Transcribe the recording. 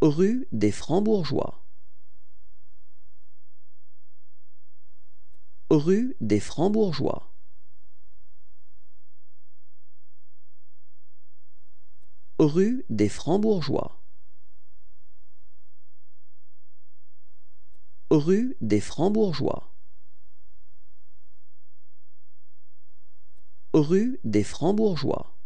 Rue des Francs-Bourgeois. Rue des Francs-Bourgeois. Rue des Francs-Bourgeois. Rue des Franbourgeois Rue des Franbourgeois